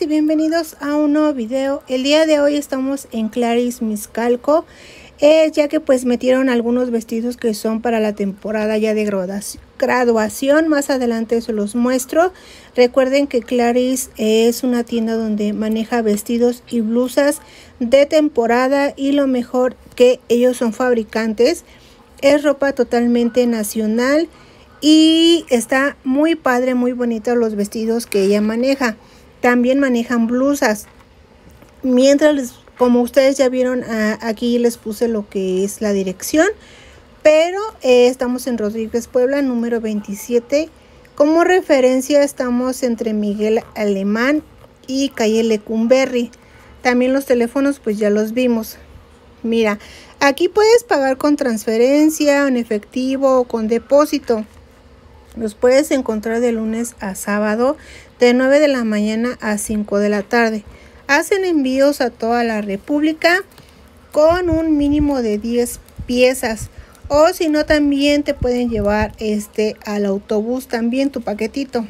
y bienvenidos a un nuevo video. El día de hoy estamos en Claris Miscalco, eh, ya que pues metieron algunos vestidos que son para la temporada ya de graduación. Más adelante se los muestro. Recuerden que Claris es una tienda donde maneja vestidos y blusas de temporada y lo mejor que ellos son fabricantes. Es ropa totalmente nacional y está muy padre, muy bonito los vestidos que ella maneja. También manejan blusas. Mientras, como ustedes ya vieron, aquí les puse lo que es la dirección. Pero eh, estamos en Rodríguez Puebla, número 27. Como referencia estamos entre Miguel Alemán y Calle Lecumberri. También los teléfonos pues ya los vimos. Mira, aquí puedes pagar con transferencia, en efectivo o con depósito. Los puedes encontrar de lunes a sábado de 9 de la mañana a 5 de la tarde. Hacen envíos a toda la República con un mínimo de 10 piezas. O si no, también te pueden llevar este al autobús también tu paquetito.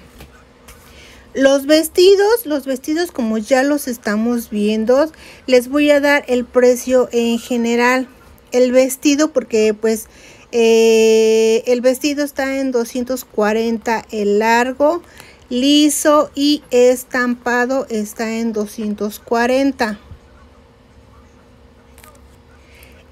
Los vestidos, los vestidos como ya los estamos viendo, les voy a dar el precio en general. El vestido porque pues eh, el vestido está en 240 el largo, liso y estampado está en 240.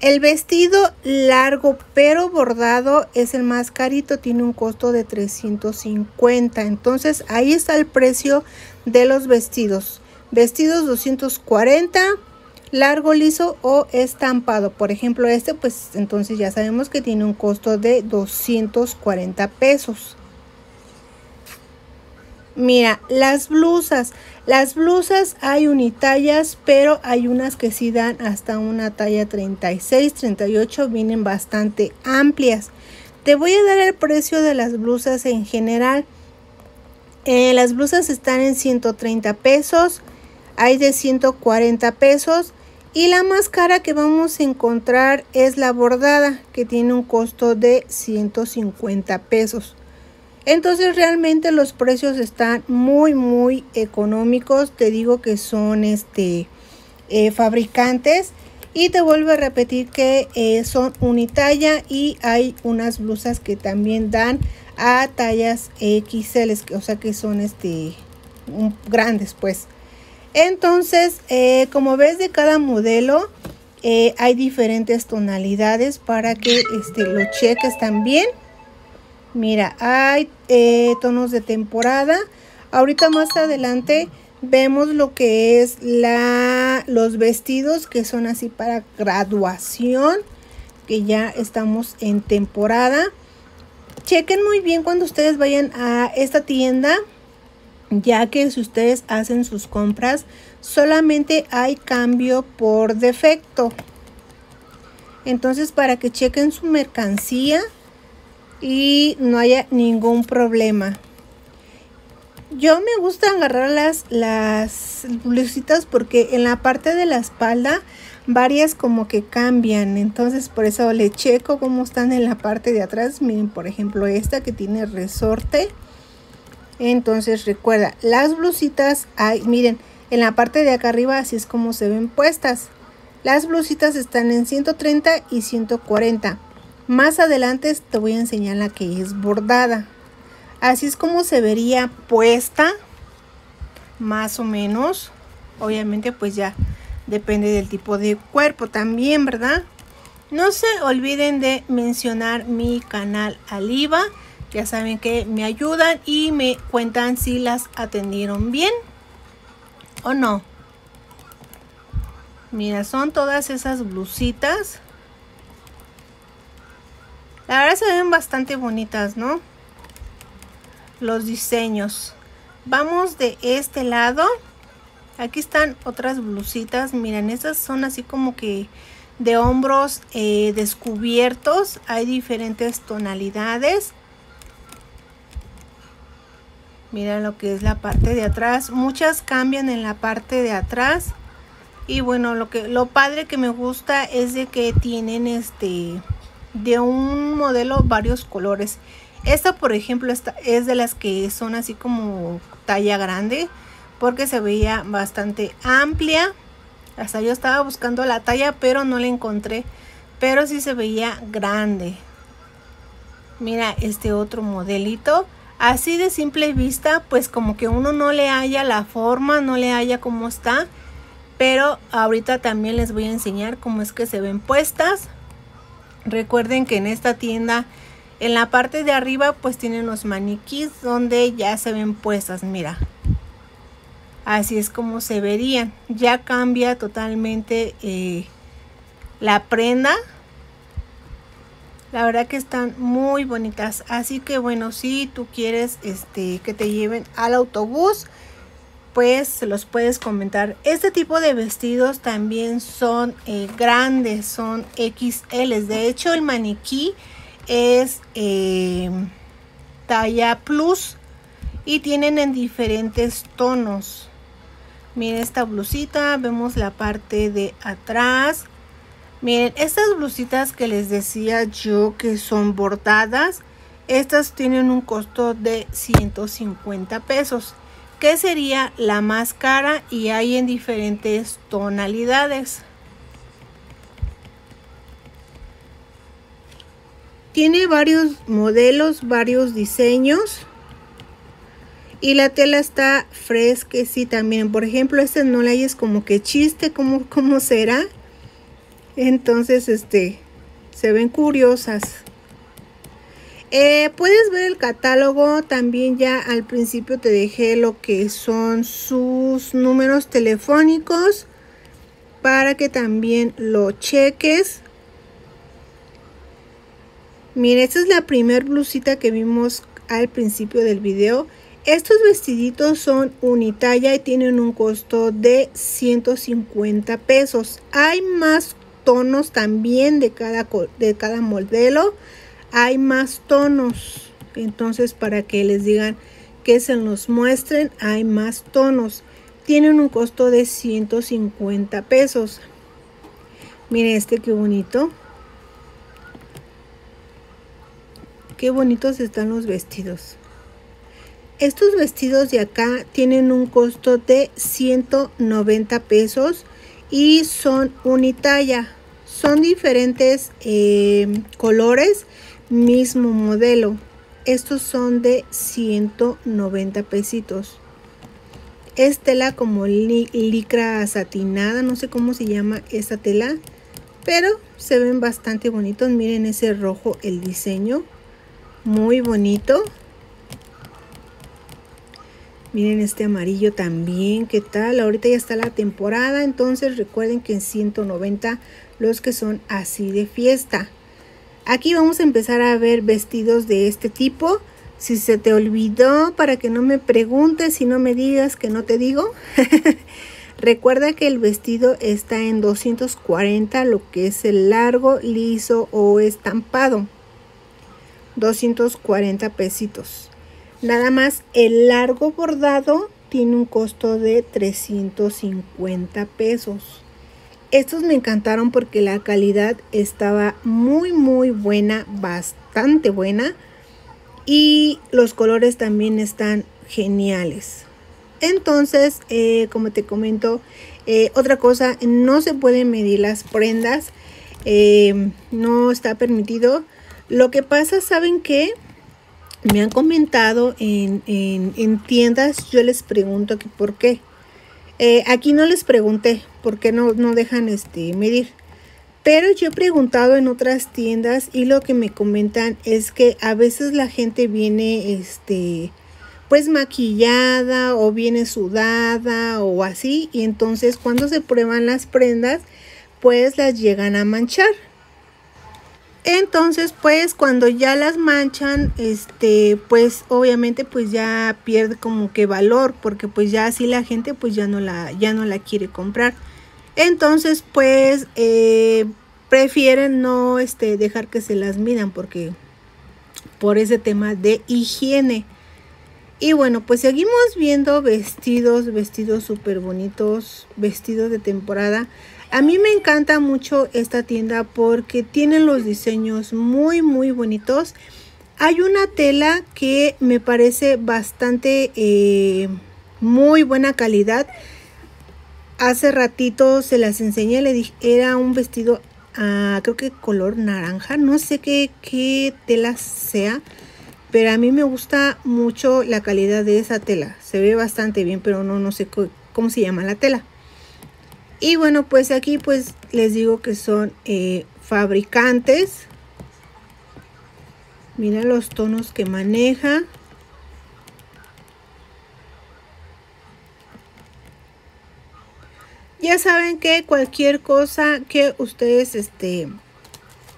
El vestido largo pero bordado es el más carito, tiene un costo de 350. Entonces ahí está el precio de los vestidos. Vestidos 240 largo, liso o estampado. Por ejemplo, este pues entonces ya sabemos que tiene un costo de 240 pesos. Mira, las blusas. Las blusas hay unitallas, pero hay unas que sí dan hasta una talla 36, 38, vienen bastante amplias. Te voy a dar el precio de las blusas en general. Eh, las blusas están en 130 pesos, hay de 140 pesos y la más cara que vamos a encontrar es la bordada, que tiene un costo de 150 pesos. Entonces realmente los precios están muy muy económicos. Te digo que son este eh, fabricantes. Y te vuelvo a repetir que eh, son unitalla y hay unas blusas que también dan a tallas XL, o sea que son este grandes pues. Entonces, eh, como ves de cada modelo, hay diferentes tonalidades para que este, lo cheques también. Mira, hay eh, tonos de temporada. Ahorita más adelante vemos lo que es la, los vestidos que son así para graduación. Que ya estamos en temporada. Chequen muy bien cuando ustedes vayan a esta tienda ya que si ustedes hacen sus compras solamente hay cambio por defecto entonces para que chequen su mercancía y no haya ningún problema yo me gusta agarrar las, las blusitas porque en la parte de la espalda varias como que cambian entonces por eso le checo cómo están en la parte de atrás miren por ejemplo esta que tiene resorte entonces recuerda, las blusitas hay, miren, en la parte de acá arriba así es como se ven puestas. Las blusitas están en 130 y 140. Más adelante te voy a enseñar la que es bordada. Así es como se vería puesta, más o menos. Obviamente pues ya depende del tipo de cuerpo también, ¿verdad? No se olviden de mencionar mi canal Aliva ya saben que me ayudan y me cuentan si las atendieron bien o no. Mira, son todas esas blusitas. La verdad se ven bastante bonitas, ¿no? Los diseños. Vamos de este lado. Aquí están otras blusitas. Miren, esas son así como que de hombros eh, descubiertos. Hay diferentes tonalidades. Mira lo que es la parte de atrás. Muchas cambian en la parte de atrás. Y bueno, lo que lo padre que me gusta es de que tienen este de un modelo varios colores. Esta, por ejemplo, esta es de las que son así como talla grande, porque se veía bastante amplia. Hasta yo estaba buscando la talla, pero no la encontré. Pero sí se veía grande. Mira este otro modelito. Así de simple vista, pues como que uno no le haya la forma, no le haya cómo está. Pero ahorita también les voy a enseñar cómo es que se ven puestas. Recuerden que en esta tienda, en la parte de arriba, pues tienen los maniquís donde ya se ven puestas. Mira, así es como se verían. Ya cambia totalmente eh, la prenda. La verdad que están muy bonitas. Así que bueno, si tú quieres este, que te lleven al autobús, pues se los puedes comentar. Este tipo de vestidos también son eh, grandes, son XL. De hecho, el maniquí es eh, talla plus y tienen en diferentes tonos. Miren esta blusita, vemos la parte de atrás. Miren, estas blusitas que les decía yo que son bordadas, estas tienen un costo de 150 pesos, sería la más cara y hay en diferentes tonalidades. Tiene varios modelos, varios diseños. Y la tela está sí también. Por ejemplo, este no la es como que chiste, como cómo será? Entonces, este, se ven curiosas. Eh, puedes ver el catálogo, también ya al principio te dejé lo que son sus números telefónicos para que también lo cheques. Mira, esta es la primer blusita que vimos al principio del video. Estos vestiditos son unitalla y tienen un costo de 150 pesos. Hay más tonos también de cada, de cada modelo. Hay más tonos. Entonces para que les digan que se los muestren, hay más tonos. Tienen un costo de 150 pesos. Miren este qué bonito. Qué bonitos están los vestidos. Estos vestidos de acá tienen un costo de 190 pesos y son unitalla. Son diferentes eh, colores, mismo modelo. Estos son de 190 pesitos. Es tela como licra satinada, no sé cómo se llama esta tela, pero se ven bastante bonitos. Miren ese rojo, el diseño, muy bonito. Miren este amarillo también, ¿qué tal? Ahorita ya está la temporada, entonces recuerden que en 190 los que son así de fiesta. Aquí vamos a empezar a ver vestidos de este tipo. Si se te olvidó, para que no me preguntes y no me digas que no te digo. Recuerda que el vestido está en 240, lo que es el largo, liso o estampado. 240 pesitos. Nada más el largo bordado tiene un costo de 350 pesos. Estos me encantaron porque la calidad estaba muy muy buena, bastante buena. Y los colores también están geniales. Entonces, eh, como te comento, eh, otra cosa, no se pueden medir las prendas. Eh, no está permitido. Lo que pasa, ¿saben qué? me han comentado en, tiendas, yo les pregunto que por qué. Eh, aquí no les pregunté por qué no, no dejan este, medir. Pero yo he preguntado en otras tiendas y lo que me comentan es que a veces la gente viene este pues maquillada o viene sudada o así y entonces cuando se prueban las prendas pues las llegan a manchar. Entonces, pues cuando ya las manchan, este, pues obviamente pues ya pierde como que valor, porque pues ya así la gente pues ya no la, ya no la quiere comprar. Entonces, pues eh, prefieren no este, dejar que se las midan porque por ese tema de higiene. Y bueno, pues seguimos viendo vestidos, vestidos súper bonitos, vestidos de temporada. A mí me encanta mucho esta tienda porque tiene los diseños muy muy bonitos. Hay una tela que me parece bastante eh, muy buena calidad. Hace ratito se las enseñé, le dije, era un vestido, uh, creo que color naranja, no sé qué, qué tela sea, pero a mí me gusta mucho la calidad de esa tela. Se ve bastante bien, pero no, no sé cómo se llama la tela. Y bueno, pues aquí pues les digo que son eh, fabricantes. Mira los tonos que maneja. Ya saben que cualquier cosa que ustedes este,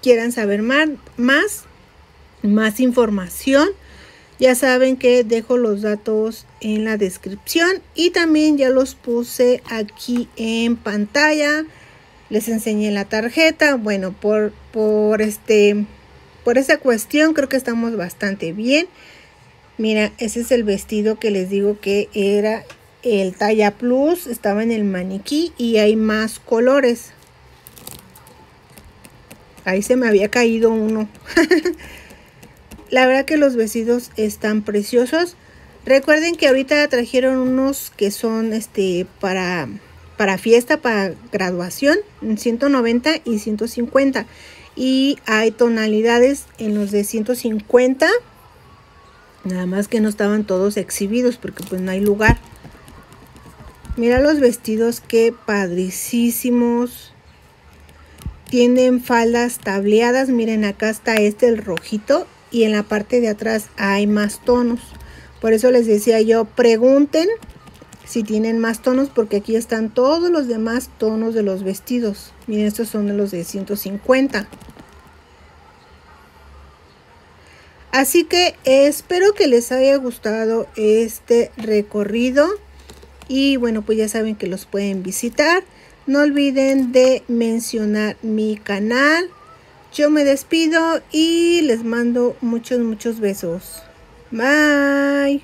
quieran saber más, más, más información, ya saben que dejo los datos en la descripción y también ya los puse aquí en pantalla. Les enseñé la tarjeta. Bueno, por, por este por esa cuestión creo que estamos bastante bien. Mira, ese es el vestido que les digo que era el talla plus estaba en el maniquí y hay más colores ahí se me había caído uno la verdad que los vestidos están preciosos recuerden que ahorita trajeron unos que son este para para fiesta para graduación 190 y 150 y hay tonalidades en los de 150 nada más que no estaban todos exhibidos porque pues no hay lugar Mira los vestidos, qué padricísimos. Tienen faldas tableadas. Miren, acá está este, el rojito. Y en la parte de atrás hay más tonos. Por eso les decía yo, pregunten si tienen más tonos. Porque aquí están todos los demás tonos de los vestidos. Miren, estos son de los de 150. Así que espero que les haya gustado este recorrido. Y bueno, pues ya saben que los pueden visitar. No olviden de mencionar mi canal. Yo me despido y les mando muchos, muchos besos. Bye.